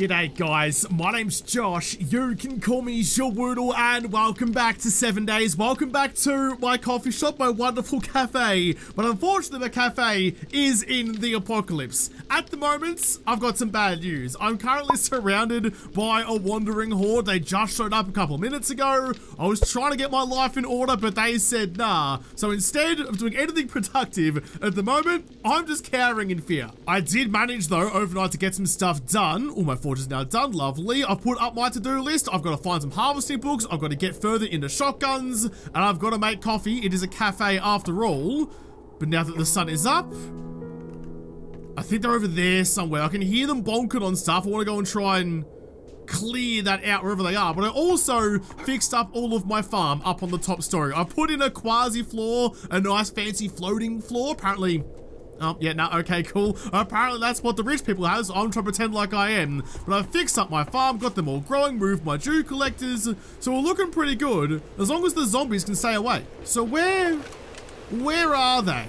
G'day guys, my name's Josh, you can call me JaWoodle and welcome back to 7 Days, welcome back to my coffee shop, my wonderful cafe, but unfortunately the cafe is in the apocalypse. At the moment, I've got some bad news, I'm currently surrounded by a wandering horde, they just showed up a couple minutes ago, I was trying to get my life in order but they said nah, so instead of doing anything productive, at the moment, I'm just cowering in fear. I did manage though overnight to get some stuff done, oh my forge is now done, lovely. I've put up my to-do list. I've got to find some harvesting books. I've got to get further into shotguns. And I've got to make coffee. It is a cafe after all. But now that the sun is up, I think they're over there somewhere. I can hear them bonking on stuff. I want to go and try and clear that out wherever they are. But I also fixed up all of my farm up on the top story. I put in a quasi floor, a nice fancy floating floor. Apparently Oh, yeah, no, okay, cool. Apparently that's what the rich people have, so I'm trying to pretend like I am. But I fixed up my farm, got them all growing, moved my dew collectors, so we're looking pretty good, as long as the zombies can stay away. So where, where are they?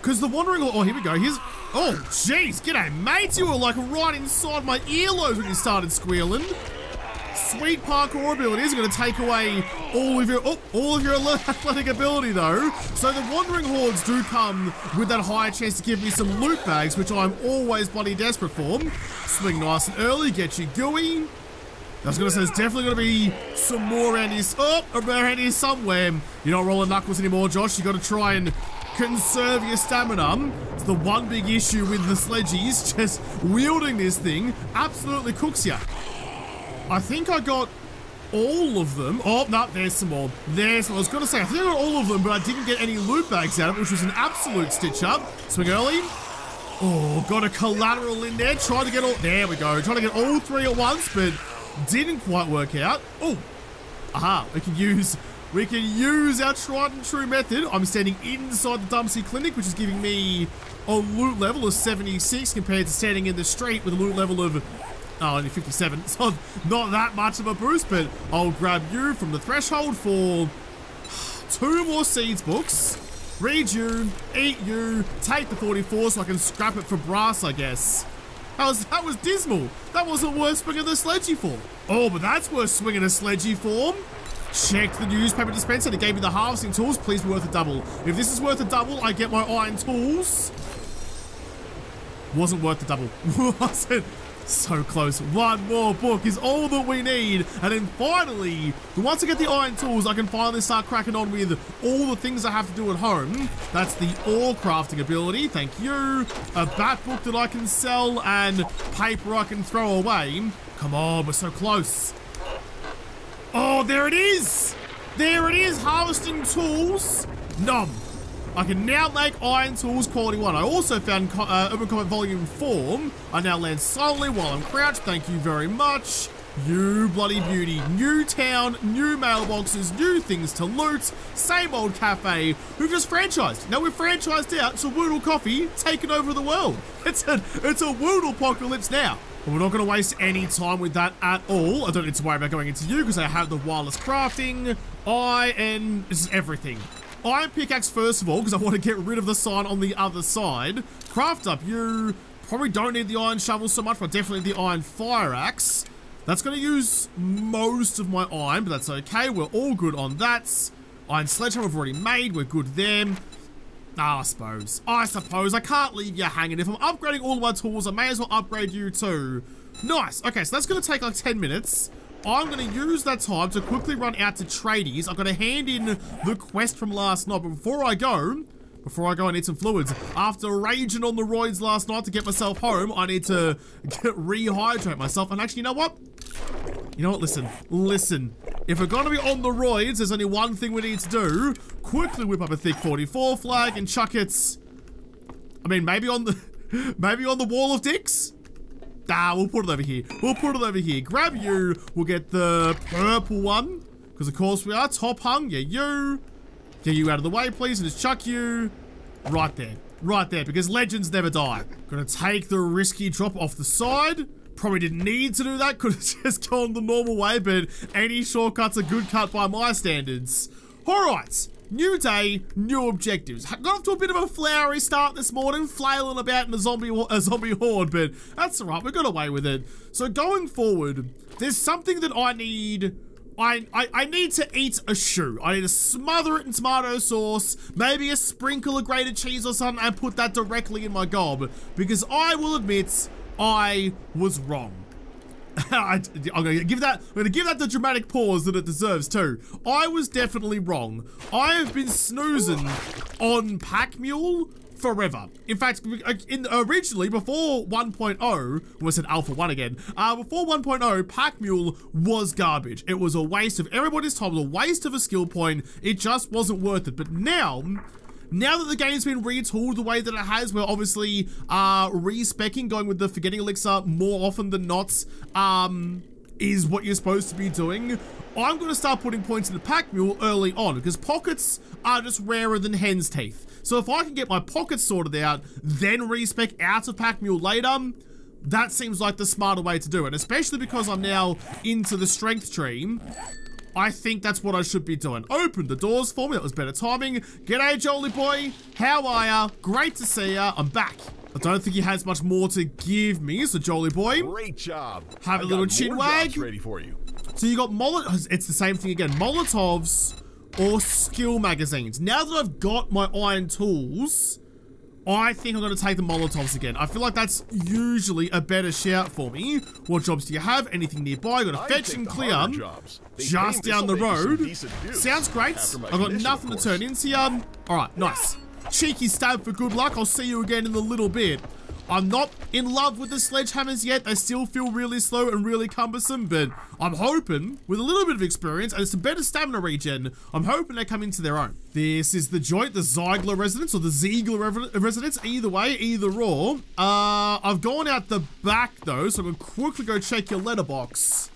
Because the wandering, oh, here we go, here's, oh, jeez, g'day, mates, you were like right inside my earlobes when you started squealing sweet parkour abilities are going to take away all of your oh, all of your athletic ability though. So the wandering hordes do come with that higher chance to give me some loot bags, which I'm always bloody desperate for. Swing nice and early, get you gooey. I was gonna say there's definitely gonna be some more around here. Oh, around here somewhere. You're not rolling knuckles anymore, Josh. You gotta try and conserve your stamina. It's the one big issue with the sledgies. Just wielding this thing absolutely cooks you. I think I got all of them. Oh, no, there's some more. There's, I was going to say, I think I got all of them, but I didn't get any loot bags out of it, which was an absolute stitch up. Swing early. Oh, got a collateral in there. Trying to get all, there we go. Trying to get all three at once, but didn't quite work out. Oh, aha, we can use, we can use our tried and true method. I'm standing inside the Dumpsy Clinic, which is giving me a loot level of 76 compared to standing in the street with a loot level of Oh, only 57. So not that much of a boost, but I'll grab you from the threshold for two more seeds books. Read you, eat you, take the 44 so I can scrap it for brass, I guess. That was, that was dismal. That wasn't worth swinging the sledgy for. Oh, but that's worth swinging a sledgy form. Checked the newspaper dispenser it gave me the harvesting tools. Please be worth a double. If this is worth a double, I get my iron tools. Wasn't worth the double. Was it? So close. One more book is all that we need. And then finally, once I get the iron tools, I can finally start cracking on with all the things I have to do at home. That's the ore crafting ability. Thank you. A bat book that I can sell and paper I can throw away. Come on, we're so close. Oh, there it is. There it is. Harvesting tools. Nom. I can now make iron tools quality 1. I also found uh, Urban Combat Volume 4. I now land silently while I'm crouched. Thank you very much. You bloody beauty. New town, new mailboxes, new things to loot. Same old cafe. We've just franchised. Now we've franchised out to Woodle Coffee, taking over the world. It's a, it's a Woodle apocalypse now. But we're not going to waste any time with that at all. I don't need to worry about going into you because I have the wireless crafting. I and this is everything. Iron pickaxe first of all, because I want to get rid of the sign on the other side. Craft up, you probably don't need the iron shovel so much, but definitely the iron fire axe. That's going to use most of my iron, but that's okay. We're all good on that. Iron sledgehammer we've already made. We're good there. Ah, I suppose. I suppose. I can't leave you hanging. If I'm upgrading all of my tools, I may as well upgrade you too. Nice. Okay, so that's going to take like 10 minutes. I'm going to use that time to quickly run out to tradies. I'm going to hand in the quest from last night. But before I go, before I go, I need some fluids. After raging on the roids last night to get myself home, I need to get, rehydrate myself. And actually, you know what? You know what? Listen. Listen. If we're going to be on the roids, there's only one thing we need to do. Quickly whip up a thick 44 flag and chuck it... I mean, maybe on the... Maybe on the wall of dicks? Ah, we'll put it over here. We'll put it over here. Grab you. We'll get the purple one. Because, of course, we are top hung. Yeah, you. Get you out of the way, please. And just chuck you right there. Right there. Because legends never die. Gonna take the risky drop off the side. Probably didn't need to do that. Could have just gone the normal way. But any shortcut's a good cut by my standards. All right. New day, new objectives. Got off to a bit of a flowery start this morning, flailing about in a zombie a zombie horde, but that's alright, we got away with it. So going forward, there's something that I need I, I, I, need to eat a shoe. I need to smother it in tomato sauce, maybe a sprinkle of grated cheese or something, and put that directly in my gob. Because I will admit, I was wrong. I, am gonna give that. I'm gonna give that the dramatic pause that it deserves too. I was definitely wrong. I have been snoozing on Pack Mule forever. In fact, in, originally, before 1.0, when was it Alpha 1 again, uh, before 1.0, Pack Mule was garbage. It was a waste of everybody's time, it was a waste of a skill point. It just wasn't worth it. But now, now that the game's been retooled the way that it has, we're obviously uh, respecking, going with the Forgetting Elixir more often than not, um, is what you're supposed to be doing. I'm going to start putting points in the pack mule early on because pockets are just rarer than hen's teeth. So if I can get my pockets sorted out, then respec out of pack mule later, that seems like the smarter way to do it, especially because I'm now into the strength tree. I think that's what I should be doing. Open the doors for me. That was better timing. G'day, Jolie boy. How are ya? Great to see ya. I'm back. I don't think he has much more to give me, so Jolly boy. Great job. Have a little chin wag. ready for you. So you got Molotov. It's the same thing again. Molotovs or skill magazines. Now that I've got my iron tools, I think I'm going to take the Molotovs again. I feel like that's usually a better shout for me. What jobs do you have? Anything nearby? I Got to fetch and clear. Just down the road. Sounds great. I've got nothing to turn into. Um, all right, nice. Cheeky stab for good luck. I'll see you again in a little bit. I'm not in love with the sledgehammers yet. They still feel really slow and really cumbersome, but I'm hoping, with a little bit of experience and some better stamina regen, I'm hoping they come into their own. This is the joint, the Ziegler residence, or the Ziegler residence. Either way, either or. Uh, I've gone out the back, though, so I'm to quickly go check your letterbox.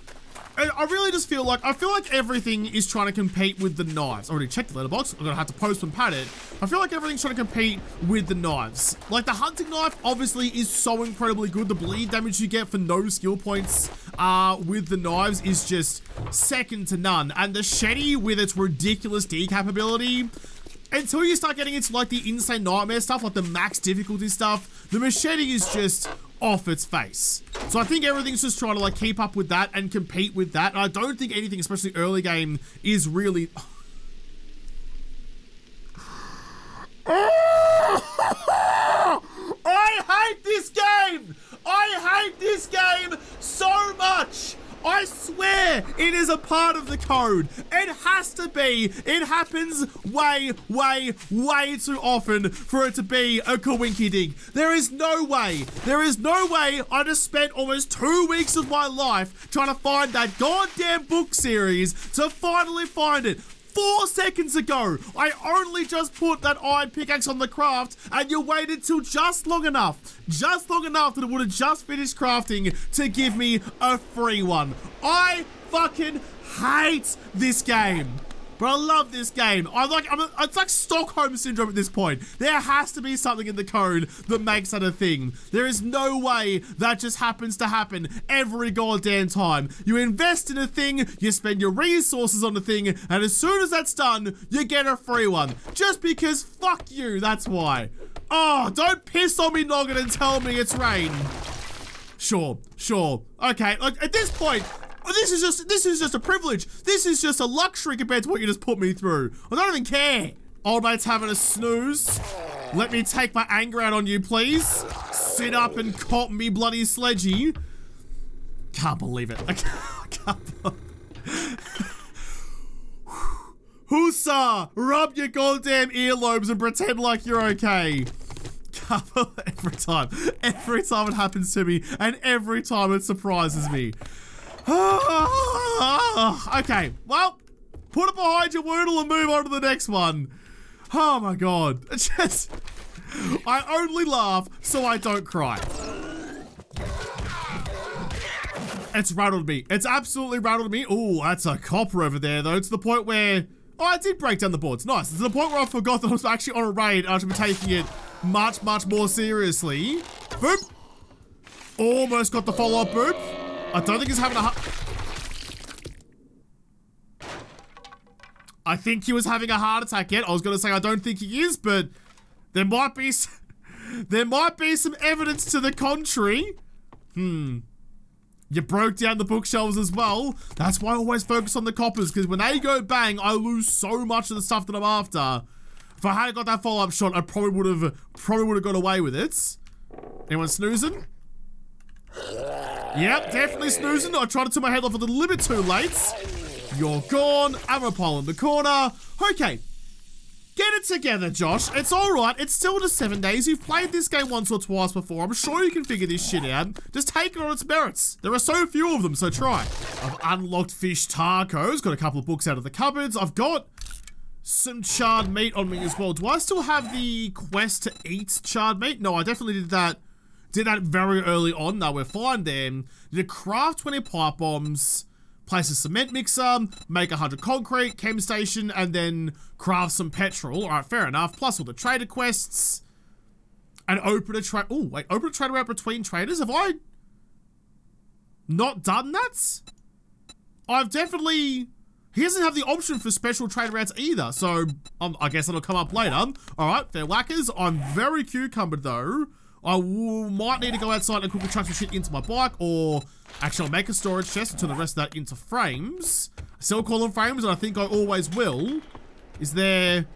I really just feel like, I feel like everything is trying to compete with the knives. I already checked the letterbox. I'm gonna have to post and pat it. I feel like everything's trying to compete with the knives. Like the hunting knife obviously is so incredibly good. The bleed damage you get for no skill points uh, with the knives is just second to none. And the Shetty with its ridiculous decap ability until you start getting into like the insane nightmare stuff, like the max difficulty stuff, the machete is just off its face. So I think everything's just trying to like keep up with that and compete with that. And I don't think anything, especially early game, is really... I hate this game! I hate this game so much! I swear it is a part of the code. It has to be. It happens way, way, way too often for it to be a coinky dink. There is no way. There is no way I just spent almost two weeks of my life trying to find that goddamn book series to finally find it four seconds ago. I only just put that iron pickaxe on the craft and you waited till just long enough, just long enough that it would have just finished crafting to give me a free one. I fucking hate this game. But I love this game. I like. I'm a, it's like Stockholm syndrome at this point. There has to be something in the code that makes that a thing. There is no way that just happens to happen every goddamn time. You invest in a thing, you spend your resources on the thing, and as soon as that's done, you get a free one. Just because fuck you. That's why. Oh, don't piss on me noggin and tell me it's rain. Sure, sure. Okay, like at this point, this is just this is just a privilege. This is just a luxury compared to what you just put me through. I don't even care. Old mate's having a snooze. Let me take my anger out on you, please. Sit up and cop me bloody sledgy. Can't believe it. I can't, believe Hussa! Rub your goddamn earlobes and pretend like you're okay. every time. Every time it happens to me, and every time it surprises me. okay, well, put it behind your Woodle and move on to the next one. Oh my god. It's Just, I only laugh so I don't cry. It's rattled me. It's absolutely rattled me. Oh, that's a copper over there, though. To the point where... Oh, I did break down the boards. Nice. It's the point where I forgot that I was actually on a raid I should be taking it much, much more seriously. Boop. Almost got the follow-up boop. I don't think he's having a I think he was having a heart attack yet. I was going to say I don't think he is, but there might be there might be some evidence to the contrary. Hmm. You broke down the bookshelves as well. That's why I always focus on the coppers, because when they go bang, I lose so much of the stuff that I'm after. If I hadn't got that follow-up shot, I probably would have probably would have got away with it. Anyone snoozing? Yep, definitely snoozing. I tried to turn my head off a little bit too late. You're gone. Amapole in the corner. Okay. Get it together, Josh. It's alright. It's still just seven days. You've played this game once or twice before. I'm sure you can figure this shit out. Just take it on its merits. There are so few of them, so try. I've unlocked fish tacos. Got a couple of books out of the cupboards. I've got some charred meat on me as well. Do I still have the quest to eat charred meat? No, I definitely did that. Did that very early on. Now we're fine then. Did craft 20 pipe bombs place a cement mixer, make 100 concrete, chem station, and then craft some petrol. All right, fair enough. Plus all the trader quests. And open a trade. Oh, wait, open a trade route between traders? Have I not done that? I've definitely... He doesn't have the option for special trade routes either, so um, I guess it'll come up later. All right, fair whackers. I'm very cucumbered though. I might need to go outside and quickly chuck some shit into my bike, or actually I'll make a storage chest and turn the rest of that into frames. I still call them frames, and I think I always will. Is there...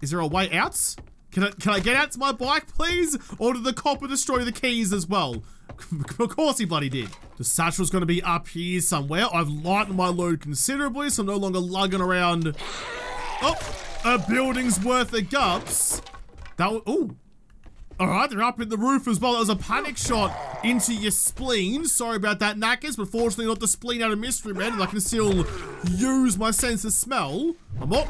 Is there a way out? Can I, can I get out to my bike, please? Or did the copper destroy the keys as well? of course he bloody did. The satchel's going to be up here somewhere. I've lightened my load considerably, so I'm no longer lugging around... Oh, a building's worth of gups. That was... Oh, Alright, they're up in the roof as well. That was a panic shot into your spleen. Sorry about that, Knackers, but fortunately not the spleen out of Mystery Man, and I can still use my sense of smell. I'm up.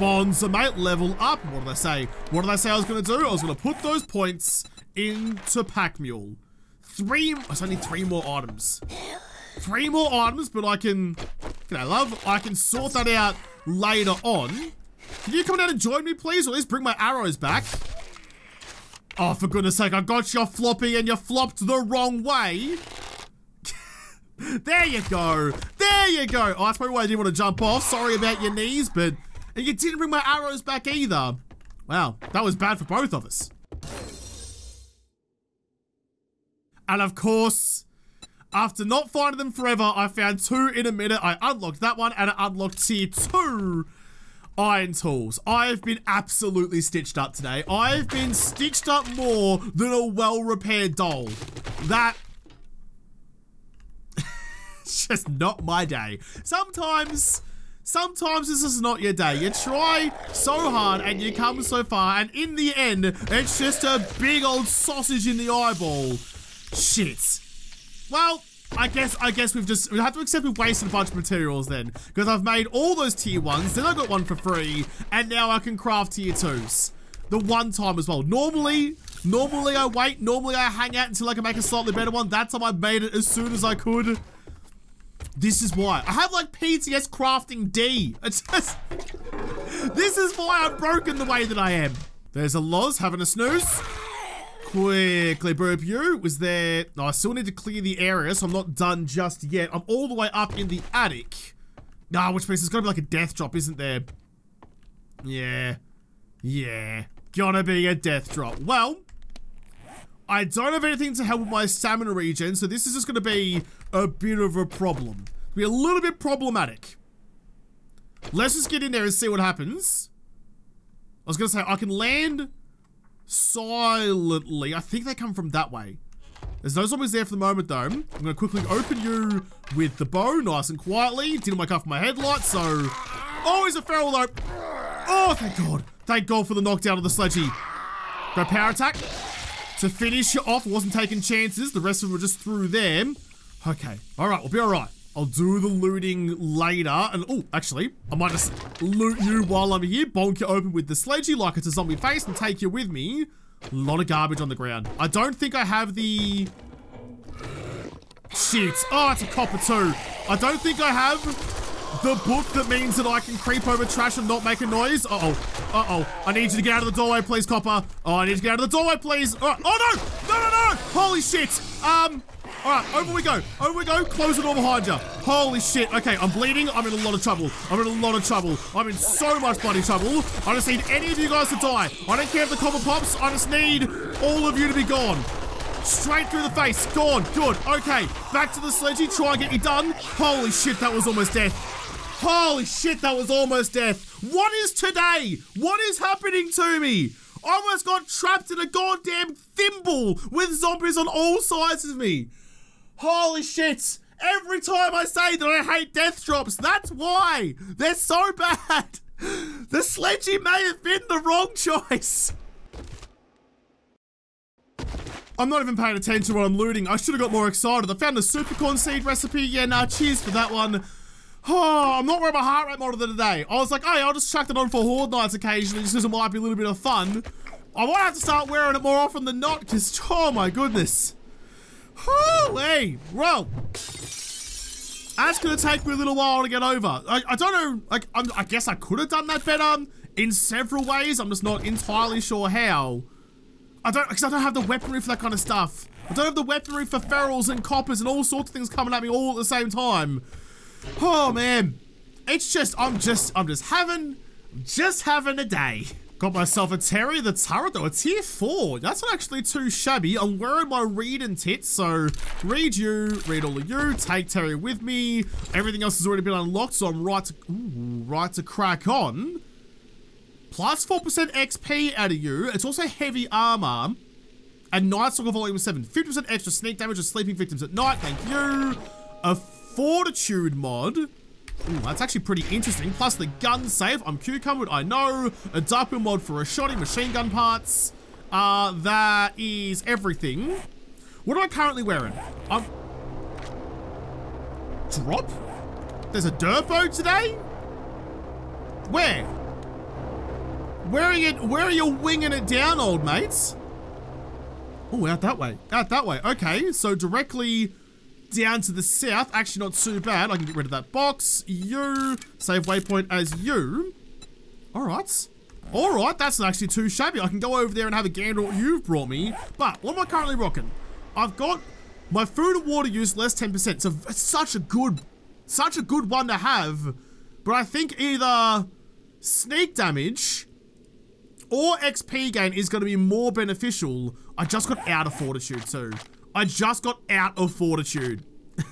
Bonza, mate, level up. What did I say? What did I say I was going to do? I was going to put those points into Pack Mule. Three, I only three more items. Three more items, but I can, can I love? I can sort that out later on. Can you come down and join me, please? Or at least bring my arrows back. Oh, for goodness sake, I got your floppy and you flopped the wrong way. there you go. There you go. Oh, that's probably why I didn't want to jump off. Sorry about your knees, but and you didn't bring my arrows back either. Wow, that was bad for both of us. And of course, after not finding them forever, I found two in a minute. I unlocked that one and I unlocked tier two iron tools. I've been absolutely stitched up today. I've been stitched up more than a well-repaired doll. That... it's just not my day. Sometimes... Sometimes this is not your day. You try so hard and you come so far and in the end, it's just a big old sausage in the eyeball. Shit. Well, I guess I guess we've just we have to accept we've wasted a bunch of materials then. Because I've made all those tier ones then I got one for free and now I can craft tier twos. The one time as well. Normally normally I wait normally I hang out until I can make a slightly better one. That time I made it as soon as I could. This is why. I have like PTS crafting D. It's just this is why I'm broken the way that I am. There's a Loz having a snooze quickly burp you. Was there... I still need to clear the area, so I'm not done just yet. I'm all the way up in the attic. Nah, which means there's gonna be like a death drop, isn't there? Yeah. Yeah. Gonna be a death drop. Well, I don't have anything to help with my stamina regen, so this is just gonna be a bit of a problem. Be a little bit problematic. Let's just get in there and see what happens. I was gonna say, I can land silently. I think they come from that way. There's no zombies there for the moment, though. I'm going to quickly open you with the bow, nice and quietly. Didn't wake up my headlight, so... Oh, he's a feral, though. Oh, thank God. Thank God for the knockdown of the sledgy. Go power attack. To finish you off, wasn't taking chances. The rest of them were just through them. Okay. All right, we'll be all right. I'll do the looting later. And, oh, actually, I might just loot you while I'm here. Bonk you open with the sledgy like it's a zombie face and take you with me. A lot of garbage on the ground. I don't think I have the... Shit. Oh, it's a copper too. I don't think I have the book that means that I can creep over trash and not make a noise. Uh-oh. Uh-oh. I need you to get out of the doorway, please, Copper. Oh, I need to get out of the doorway, please. Oh, oh no! No, no, no! Holy shit! Um, All right, over we go. Over we go. Close the door behind you. Holy shit. Okay, I'm bleeding. I'm in a lot of trouble. I'm in a lot of trouble. I'm in so much bloody trouble. I just need any of you guys to die. I don't care if the copper pops. I just need all of you to be gone. Straight through the face. Gone. Good. Okay. Back to the sledgy. Try and get you done. Holy shit, that was almost death. Holy shit, that was almost death. What is today? What is happening to me? I almost got trapped in a goddamn thimble with zombies on all sides of me. Holy shit! Every time I say that I hate death drops, that's why! They're so bad! The sledgy may have been the wrong choice! I'm not even paying attention when I'm looting. I should have got more excited. I found a super corn seed recipe. Yeah, nah, cheers for that one. Oh, I'm not wearing my heart rate monitor today. I was like, oh, I'll just chuck it on for horde nights occasionally just because it might be a little bit of fun. I might have to start wearing it more often than not because, oh my goodness. Holy, well, that's to take me a little while to get over. I, I don't know, like, I'm, i guess I could have done that better in several ways. I'm just not entirely sure how. I don't, because I don't have the weaponry for that kind of stuff. I don't have the weaponry for ferals and coppers and all sorts of things coming at me all at the same time. Oh, man. It's just, I'm just, I'm just having, just having a day. Got myself a Terry the Turret though, a tier 4. That's not actually too shabby. I'm wearing my read and tits, so read you, read all of you, take Terry with me. Everything else has already been unlocked, so I'm right to, ooh, right to crack on. Plus 4% XP out of you. It's also heavy armor. And Night Stalker Volume 7. 50% extra sneak damage to sleeping victims at night. Thank you. A Fortitude mod. Ooh, that's actually pretty interesting. Plus the gun save. I'm cucumbered, I know. A Dark mod for a shotty, machine gun parts. Uh, that is everything. What am I currently wearing? I'm... Drop? There's a boat today? Where? Where are you, where are you winging it down, old mates? Oh, out that way. Out that way. Okay, so directly down to the south. Actually, not too bad. I can get rid of that box. You. Save waypoint as you. All right. All right, that's actually too shabby. I can go over there and have a gander what you've brought me. But what am I currently rocking? I've got my food and water use less 10%. So it's such a good, such a good one to have. But I think either sneak damage or XP gain is going to be more beneficial. I just got out of fortitude too. I just got out of fortitude.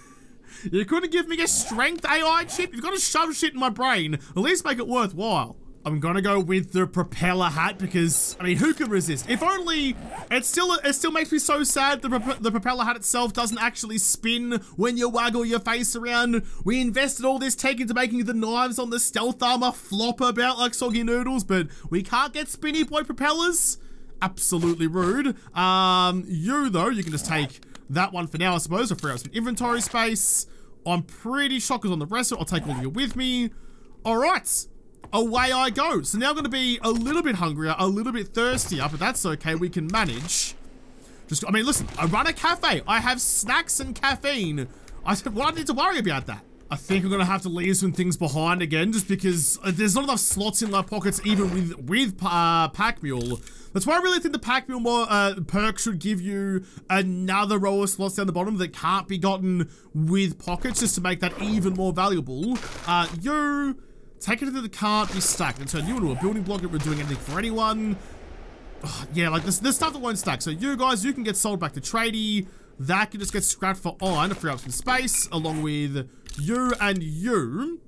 you couldn't give me a strength AI chip? You've got to shove shit in my brain. At least make it worthwhile. I'm gonna go with the propeller hat because, I mean, who can resist? If only, it still it still makes me so sad the, the propeller hat itself doesn't actually spin when you waggle your face around. We invested all this tech into making the knives on the stealth armor flop about like soggy noodles, but we can't get spinny boy propellers? Absolutely rude. Um, you, though, you can just take that one for now, I suppose, to free up some inventory space. I'm pretty shocked on the rest of it. I'll take all of you with me. All right. Away I go. So now I'm going to be a little bit hungrier, a little bit thirstier, but that's okay. We can manage. Just, I mean, listen, I run a cafe. I have snacks and caffeine. I said, well, I need to worry about that. I think I'm gonna have to leave some things behind again, just because uh, there's not enough slots in my pockets, even with with uh, Pack Mule. That's why I really think the Pack Mule more, uh, perk should give you another row of slots down the bottom that can't be gotten with pockets, just to make that even more valuable. Uh, you take it into the cart, be stacked, and turn you into a building block if we're doing anything for anyone. Yeah, like this, this stuff that won't stack. So you guys, you can get sold back to tradie. That can just get scrapped for iron to free up some space, along with you and you.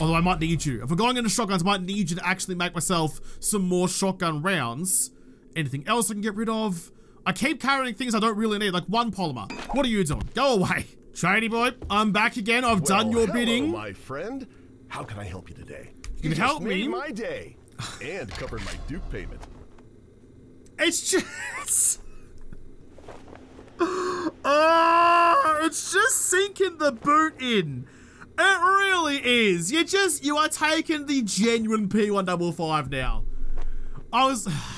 Although I might need you. If we're going into shotguns, I might need you to actually make myself some more shotgun rounds. Anything else I can get rid of? I keep carrying things I don't really need, like one polymer. What are you doing? Go away. Shiny boy, I'm back again. I've well, done your hello, bidding. my friend. How can I help you today? You, can help me. my day and covered my Duke payment. It's just... oh, it's just sinking the boot in. It really is. You just, you are taking the genuine P155 now. I was,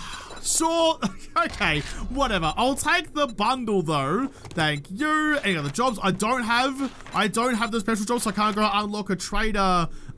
sure, okay, whatever. I'll take the bundle though. Thank you. Any other jobs? I don't have, I don't have the special jobs, so I can't go unlock a trader,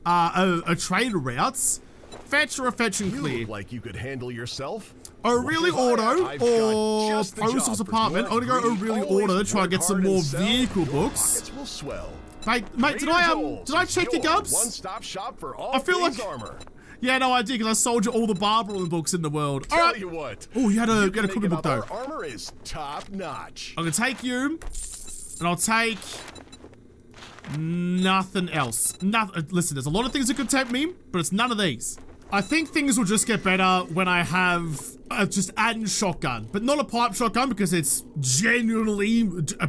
uh, a, a trader routes. Fetch or a fetch and you clear. look like you could handle yourself. O'Reilly Well, Auto I've or Post Office Apartment. I'm gonna go O'Reilly Auto to try and get some more vehicle books. pockets will swell. Mate, mate, did I um, did I check your gubs? One-stop shop for all I feel like- armor. Yeah, no, I did because I sold you all the Barbara books in the world. Tell right. you what. Oh, you had a, you had a cooking book though. Our armor is top notch. I'm gonna take you, and I'll take nothing else. Nothing. Uh, listen, there's a lot of things that could tempt me, but it's none of these. I think things will just get better when I have uh, just adding shotgun, but not a pipe shotgun because it's genuinely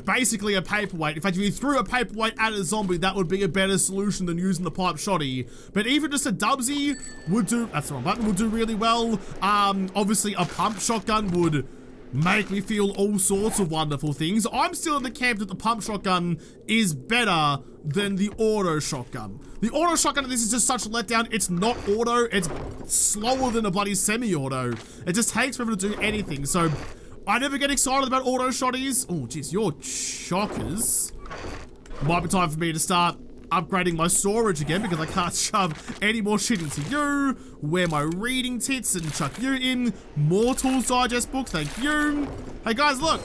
basically a paperweight. In fact, if you threw a paperweight at a zombie, that would be a better solution than using the pipe shotty. But even just a dubsy would do. That's the wrong button. Would do really well. Um, obviously a pump shotgun would make me feel all sorts of wonderful things. I'm still in the camp that the pump shotgun is better than the auto shotgun. The auto shotgun, this is just such a letdown. It's not auto, it's slower than a bloody semi-auto. It just takes forever to do anything. So I never get excited about auto shotties. Oh, jeez, you're chockers. Might be time for me to start upgrading my storage again because I can't shove any more shit into you. Wear my reading tits and chuck you in. More Tools Digest book, thank you. Hey guys, look.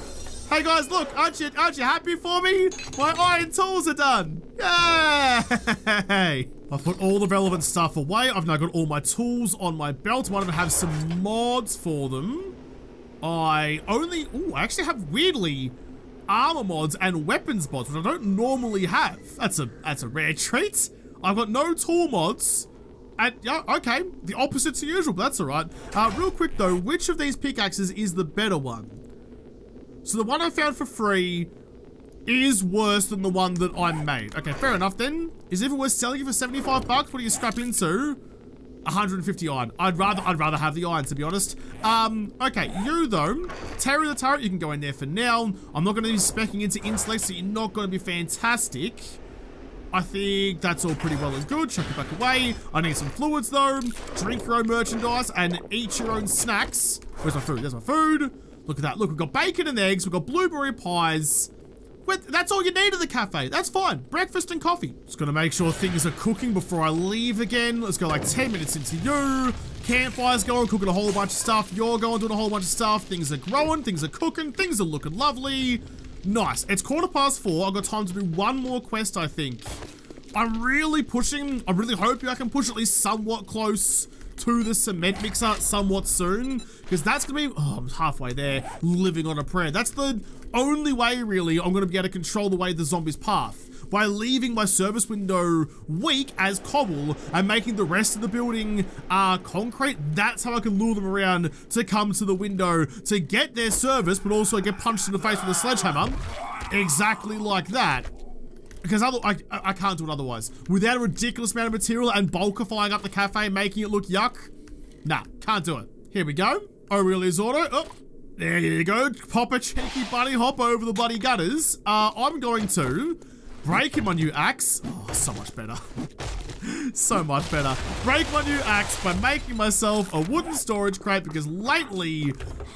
Hey guys, look. Aren't you, aren't you happy for me? My iron tools are done. Yay! I've put all the relevant stuff away. I've now got all my tools on my belt. Might even have some mods for them. I only, ooh, I actually have weirdly armor mods and weapons mods, which I don't normally have. That's a that's a rare treat. I've got no tool mods. And yeah, okay, the opposite to usual, but that's alright. Uh, real quick though, which of these pickaxes is the better one? So the one I found for free is worse than the one that I made. Okay, fair enough then. Is it worth selling for 75 bucks? What do you scrap into? 150 iron. I'd rather I'd rather have the iron to be honest. Um, okay, you though, Terry the turret, you can go in there for now. I'm not gonna be specking into intellect, so you're not gonna be fantastic. I think that's all pretty well and good. Chuck it back away. I need some fluids though. Drink your own merchandise and eat your own snacks. Where's my food? There's my food. Look at that. Look, we've got bacon and eggs. We've got blueberry pies. That's all you need at the cafe. That's fine. Breakfast and coffee. Just gonna make sure things are cooking before I leave again. Let's go like 10 minutes into you. Campfire's going, cooking a whole bunch of stuff. You're going, doing a whole bunch of stuff. Things are growing, things are cooking, things are looking lovely. Nice. It's quarter past four. I've got time to do one more quest, I think. I'm really pushing, I'm really hoping I can push at least somewhat close to the cement mixer somewhat soon because that's gonna be oh I'm halfway there living on a prayer. That's the only way really I'm gonna be able to control the way the zombies path by leaving my service window weak as cobble and making the rest of the building uh concrete. That's how I can lure them around to come to the window to get their service but also get punched in the face with a sledgehammer. Exactly like that because other, I, I can't do it otherwise. Without a ridiculous amount of material and bulkifying up the cafe, making it look yuck. Nah, can't do it. Here we go. Oh, O'Reilly's auto. Oh, there you go. Pop a cheeky bunny hop over the bloody gutters. Uh, I'm going to break my new axe. Oh, so much better. so much better. Break my new axe by making myself a wooden storage crate because lately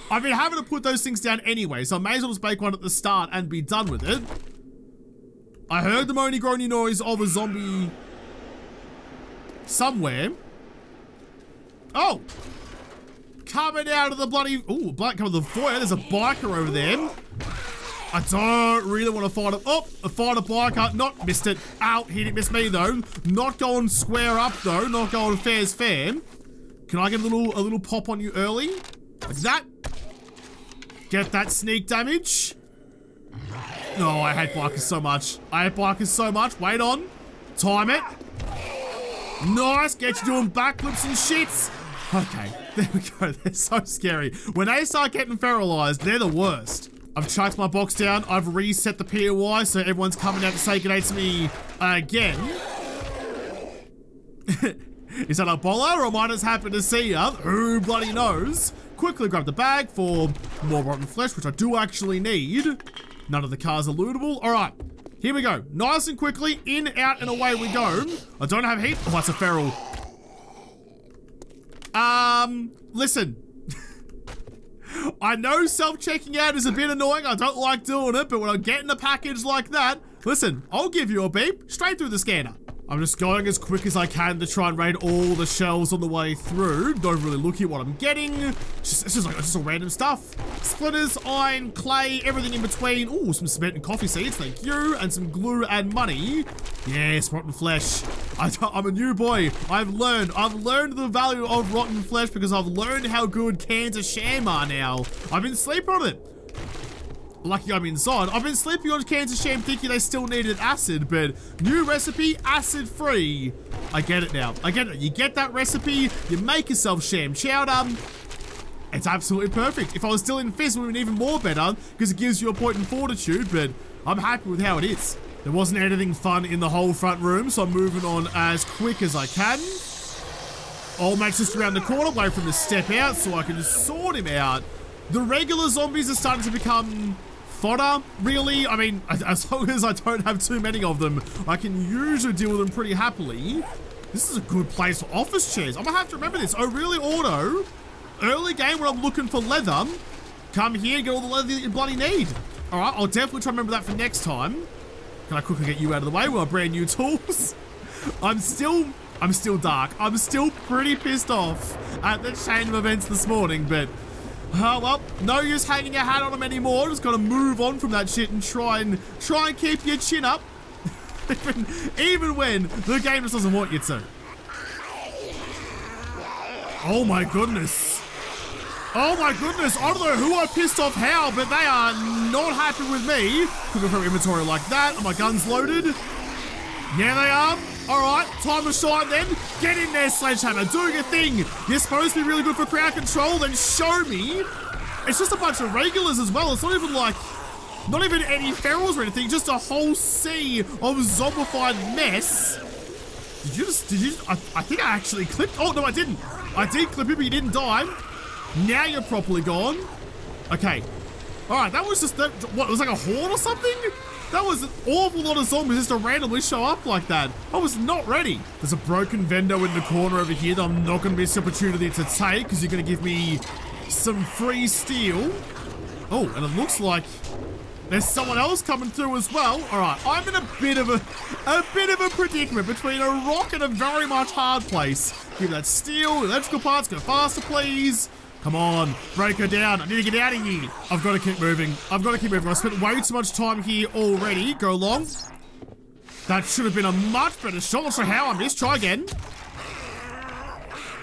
I've been having to put those things down anyway, so I may as well just make one at the start and be done with it. I heard the moany groany noise of a zombie somewhere. Oh! Coming out of the bloody... Ooh, black coming the foyer. There's a biker over there. I don't really want to fight a... Oh, I fight a biker. Not missed it. Out. He didn't miss me, though. Not going square up, though. Not going fair's fair. Can I get a little, a little pop on you early? Like that. Get that sneak damage. Oh, I hate bikers so much. I hate bikers so much. Wait on. Time it. Nice. Get you doing backflips and shits. Okay, there we go. They're so scary. When they start getting feralized, they're the worst. I've chucked my box down. I've reset the POI so everyone's coming out to say good to me again. Is that a bolo or am I just happy to see ya? Who bloody knows? Quickly grab the bag for more rotten flesh, which I do actually need. None of the cars are lootable. All right, here we go. Nice and quickly, in, out, and away we go. I don't have heat. Oh, that's a feral. Um, listen. I know self-checking out is a bit annoying. I don't like doing it, but when I'm getting a package like that, listen, I'll give you a beep straight through the scanner. I'm just going as quick as I can to try and raid all the shells on the way through. Don't really look at what I'm getting. Just, it's just like it's just all random stuff. Splitters, iron, clay, everything in between. Oh, some cement and coffee seeds, thank you. And some glue and money. Yes, rotten flesh. I, I'm a new boy. I've learned. I've learned the value of rotten flesh because I've learned how good cans of sham are now. I've been sleeping on it. Lucky I'm inside. I've been sleeping on cans of sham thinking they still needed acid, but new recipe, acid free. I get it now. I get it. You get that recipe, you make yourself sham chowder. Um, it's absolutely perfect. If I was still in Fizz, it would have been even more better because it gives you a point in fortitude, but I'm happy with how it is. There wasn't anything fun in the whole front room, so I'm moving on as quick as I can. Old mate's just around the corner, for him to step out so I can just sort him out. The regular zombies are starting to become fodder, really. I mean, as long as I don't have too many of them, I can usually deal with them pretty happily. This is a good place for office chairs. I'm gonna have to remember this. Oh, really, Auto? Early game when I'm looking for leather, come here and get all the leather that you bloody need. All right, I'll definitely try to remember that for next time. Can I quickly get you out of the way with my brand new tools? I'm still, I'm still dark. I'm still pretty pissed off at the chain of events this morning, but Oh, well, no use hanging your hat on them anymore. Just gotta move on from that shit and try and try and keep your chin up. even, even when the game just doesn't want you to. Oh my goodness. Oh my goodness, I don't know who I pissed off how, but they are not happy with me. Quick from inventory like that. Are my guns loaded? Yeah, they are. All right, time to shine then. Get in there, Sledgehammer. Do your thing. You're supposed to be really good for crowd control, then show me. It's just a bunch of regulars as well. It's not even like, not even any ferals or anything, just a whole sea of zombified mess. Did you just, did you, I, I think I actually clipped, oh no I didn't. I did clip you, but you didn't die. Now you're properly gone. Okay. All right, that was just, that, what, it was like a horn or something? That was an awful lot of zombies just to randomly show up like that. I was not ready. There's a broken vendor in the corner over here that I'm not going to miss the opportunity to take because you're going to give me some free steel. Oh, and it looks like there's someone else coming through as well. All right, I'm in a bit of a, a bit of a predicament between a rock and a very much hard place. Give that steel, electrical parts, go faster, please. Come on, break her down. I need to get out of here. I've got to keep moving. I've got to keep moving. I spent way too much time here already. Go long. That should have been a much better shot. Not sure how I missed. Try again.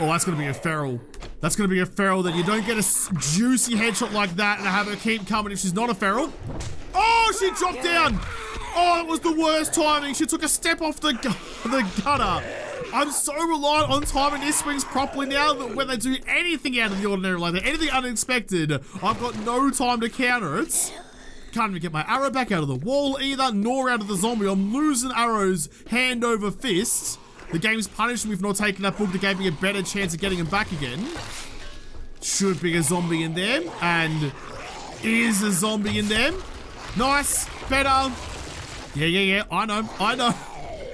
Oh, that's going to be a feral. That's going to be a feral that you don't get a juicy headshot like that and have her keep coming if she's not a feral. Oh, she dropped down. Oh, it was the worst timing. She took a step off the, the gutter. I'm so reliant on timing these swings properly now that when they do anything out of the ordinary like that, anything unexpected, I've got no time to counter it. Can't even get my arrow back out of the wall either, nor out of the zombie. I'm losing arrows hand over fist. The game's punishing me for not taking that book that gave me a better chance of getting him back again. Should be a zombie in there, and is a zombie in there. Nice, better. Yeah, yeah, yeah, I know, I know.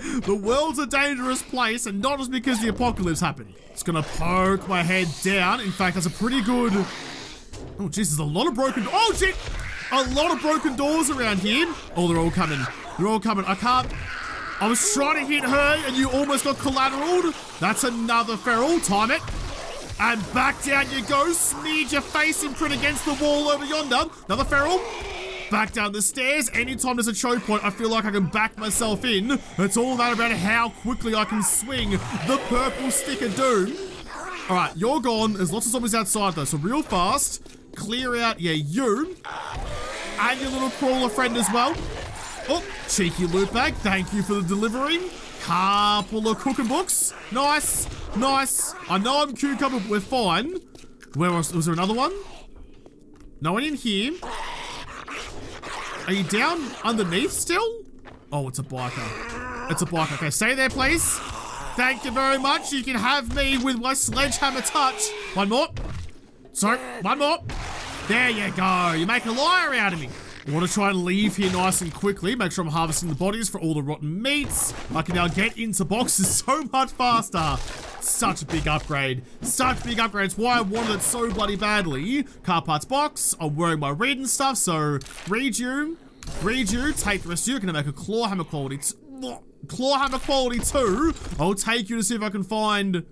The world's a dangerous place, and not just because the apocalypse happened. It's gonna poke my head down. In fact, that's a pretty good... Oh, Jesus, a lot of broken... Oh, shit! A lot of broken doors around here. Oh, they're all coming. They're all coming. I can't... I was trying to hit her, and you almost got collateraled. That's another feral. Time it. And back down you go. Smeared your face imprint against the wall over yonder. Another feral back down the stairs. Anytime there's a choke point, I feel like I can back myself in. It's all that about how quickly I can swing the purple stick of doom. All right, you're gone. There's lots of zombies outside though, so real fast. Clear out, yeah, you. And your little crawler friend as well. Oh, cheeky loot bag. Thank you for the delivery. Couple of cooking books. Nice, nice. I know I'm cucumber, but we're fine. Where was, was there another one? No one in here. Are you down underneath still? Oh, it's a biker. It's a biker. Okay, stay there, please. Thank you very much. You can have me with my sledgehammer touch. One more. Sorry, one more. There you go. You make a liar out of me. I want to try and leave here nice and quickly. Make sure I'm harvesting the bodies for all the rotten meats. I can now get into boxes so much faster. Such a big upgrade. Such big upgrades. Why I wanted it so bloody badly. Car parts box. I'm wearing my reading stuff. So read you. Read you. Take the rest of you. Gonna make a claw hammer quality. Clawhammer quality too. I'll take you to see if I can find...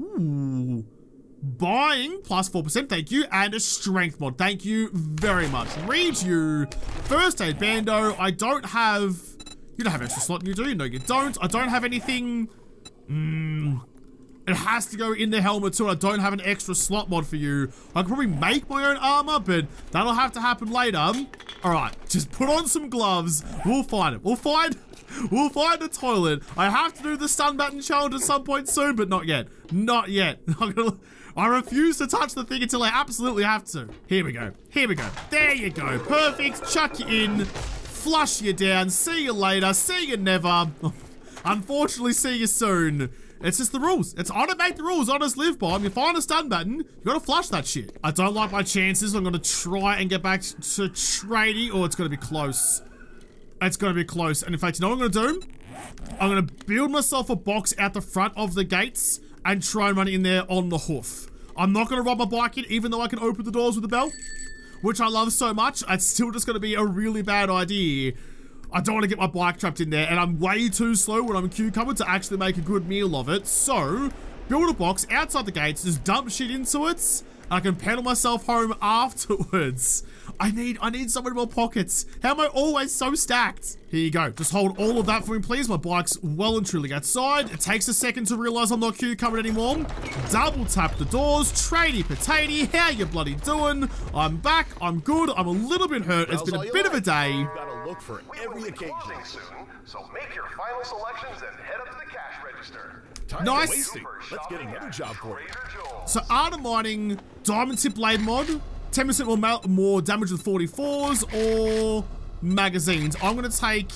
Ooh. Buying, plus 4%, thank you, and a strength mod. Thank you very much. Read you. First aid bando. I don't have... You don't have extra slot, you do? No, you don't. I don't have anything... Mmm... It has to go in the helmet too. I don't have an extra slot mod for you. I can probably make my own armor, but that'll have to happen later. All right, just put on some gloves. We'll find it. We'll find, we'll find the toilet. I have to do the stun button challenge at some point soon, but not yet. Not yet. I refuse to touch the thing until I absolutely have to. Here we go. Here we go. There you go. Perfect. Chuck you in. Flush you down. See you later. See you never. Unfortunately, see you soon. It's just the rules. It's make the rules. Just live by them. You find a stun button, you gotta flush that shit. I don't like my chances. I'm gonna try and get back to tradie. or oh, it's gonna be close. It's gonna be close. And in fact, you know what I'm gonna do? I'm gonna build myself a box out the front of the gates and try and run in there on the hoof. I'm not gonna ride my bike in, even though I can open the doors with the bell, which I love so much. It's still just gonna be a really bad idea. I don't want to get my bike trapped in there, and I'm way too slow when I'm cucumber to actually make a good meal of it. So, build a box outside the gates, just dump shit into it, and I can pedal myself home afterwards. I need I need so many more pockets. How am I always so stacked? Here you go. Just hold all of that for me, please. My bike's well and truly outside. It takes a second to realize I'm not cucumbered anymore. Double tap the doors. Tradie potato. How you bloody doing? I'm back. I'm good. I'm a little bit hurt. It's been a bit of a day. Look for every occasion. Soon, so make your final selections and head up to the cash register. Time nice. Let's get another job for you. So Art of Mining, Diamond Tip Blade mod, 10% more, more damage with 44s or magazines. I'm going to take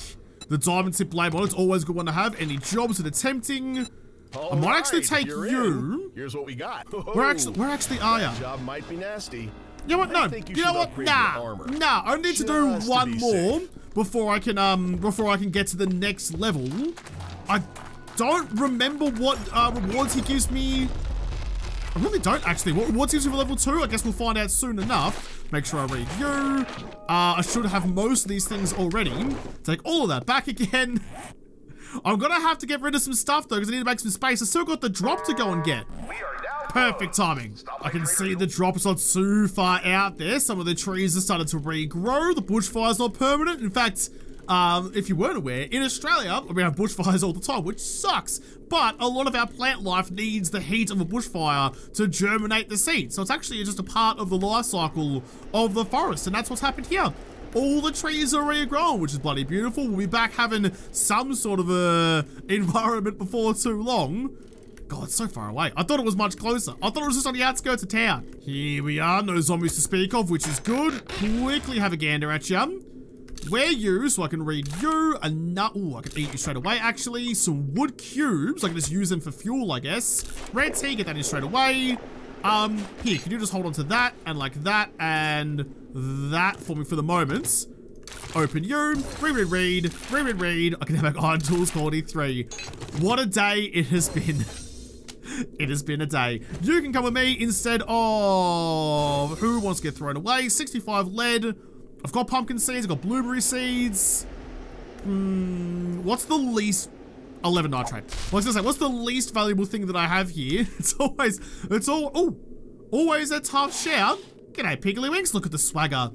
the Diamond Tip Blade mod. It's always a good one to have. Any jobs that attempting. All I might right, actually take you. In. Here's what we got. Where actually, where actually are you? Job might be nasty. You know what? No. You, you, know what? Nah. Nah. I need to do one to more safe. before I can um before I can get to the next level. I don't remember what uh, rewards he gives me I really don't actually. What, what's easy for level 2? I guess we'll find out soon enough. Make sure I read you. Uh, I should have most of these things already. Take all of that back again. I'm gonna have to get rid of some stuff though because I need to make some space. I still got the drop to go and get. Perfect timing. I can see the drop is not too far out there. Some of the trees have started to regrow. The bushfire's not permanent. In fact, um, if you weren't aware, in Australia, we have bushfires all the time, which sucks. But a lot of our plant life needs the heat of a bushfire to germinate the seed. So it's actually just a part of the life cycle of the forest. And that's what's happened here. All the trees are regrown, which is bloody beautiful. We'll be back having some sort of a environment before too long. God, it's so far away. I thought it was much closer. I thought it was just on the outskirts of town. Here we are, no zombies to speak of, which is good. Quickly have a gander at you. Where you, so I can read you. And nut. Ooh, I can eat you straight away, actually. Some wood cubes. I can just use them for fuel, I guess. Red tea, get that in straight away. Um, here, can you just hold on to that and like that and that for me for the moment? Open you, read, read, read, read. I can have iron tools quality three. What a day it has been. it has been a day. You can come with me instead of who wants to get thrown away. 65 lead. I've got pumpkin seeds, I've got blueberry seeds. Hmm, what's the least 11 nitrate. I was gonna say, what's the least valuable thing that I have here? It's always, it's all, oh, always a tough shout. G'day, Piggly look at the swagger.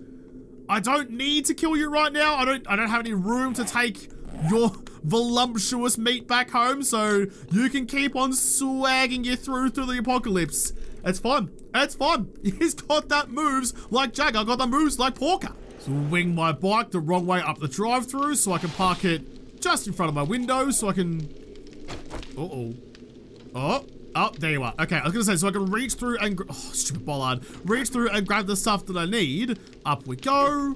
I don't need to kill you right now. I don't, I don't have any room to take your voluptuous meat back home, so you can keep on swagging you through through the apocalypse. It's fun. It's fun. He's got that moves like Jagger, got the moves like Porker. Swing my bike the wrong way up the drive-through so I can park it just in front of my window so I can... Uh-oh. Oh, oh, there you are. Okay, I was gonna say, so I can reach through and... Oh, stupid bollard. Reach through and grab the stuff that I need. Up we go.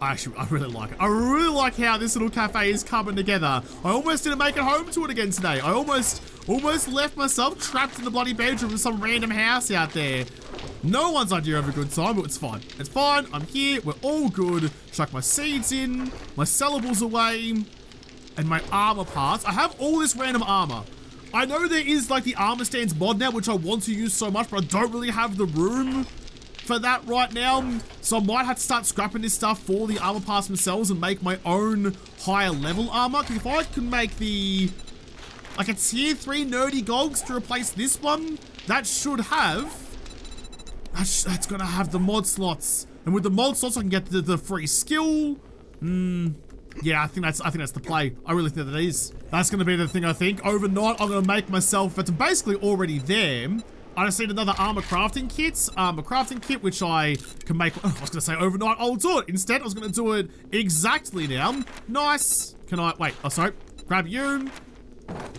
I actually, I really like it. I really like how this little cafe is coming together. I almost didn't make it home to it again today. I almost, almost left myself trapped in the bloody bedroom of some random house out there. No one's idea of a good time, but it's fine. It's fine. I'm here. We're all good. Chuck my seeds in, my sellables away, and my armor parts. I have all this random armor. I know there is like the armor stands mod now, which I want to use so much, but I don't really have the room for that right now. So I might have to start scrapping this stuff for the armor parts themselves and make my own higher level armor. If I can make the like a tier 3 nerdy gogs to replace this one, that should have that's, that's gonna have the mod slots. And with the mod slots, I can get the, the free skill. Hmm. Yeah, I think that's I think that's the play. I really think that is. That's gonna be the thing. I think overnight I'm gonna make myself. It's basically already there. I just need another armor crafting kit, armor crafting kit, which I can make. Oh, I was gonna say overnight. I'll do it. Instead, I was gonna do it exactly now. Nice. Can I wait? Oh, sorry. Grab you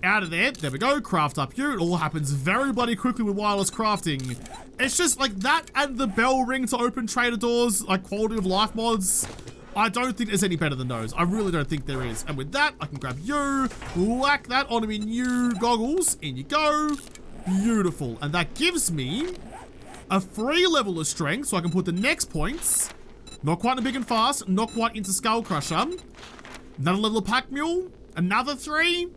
out of there. There we go. Craft up you. It all happens very bloody quickly with wireless crafting. It's just like that and the bell ring to open trader doors, like quality of life mods. I don't think there's any better than those. I really don't think there is. And with that, I can grab you, whack that onto my new goggles. In you go. Beautiful. And that gives me a free level of strength, so I can put the next points. Not quite in big and fast, not quite into Skull Crusher. Another level of Pack Mule. Another three.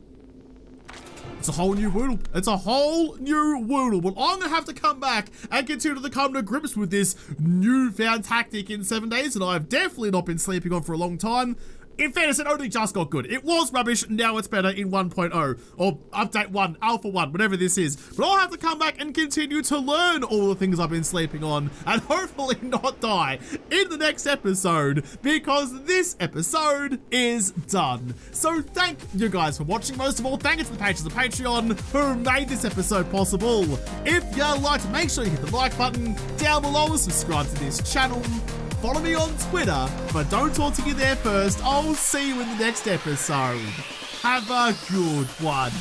It's a whole new Woodle. It's a whole new Woodle. Well, I'm going to have to come back and continue to come to grips with this newfound tactic in seven days that I've definitely not been sleeping on for a long time. In fairness, it only just got good. It was rubbish, now it's better in 1.0, or update 1, alpha 1, whatever this is. But I'll have to come back and continue to learn all the things I've been sleeping on, and hopefully not die in the next episode, because this episode is done. So thank you guys for watching. Most of all, thank you to the patrons of Patreon who made this episode possible. If you liked, make sure you hit the like button down below and subscribe to this channel follow me on Twitter, but don't want to get there first. I'll see you in the next episode. Have a good one.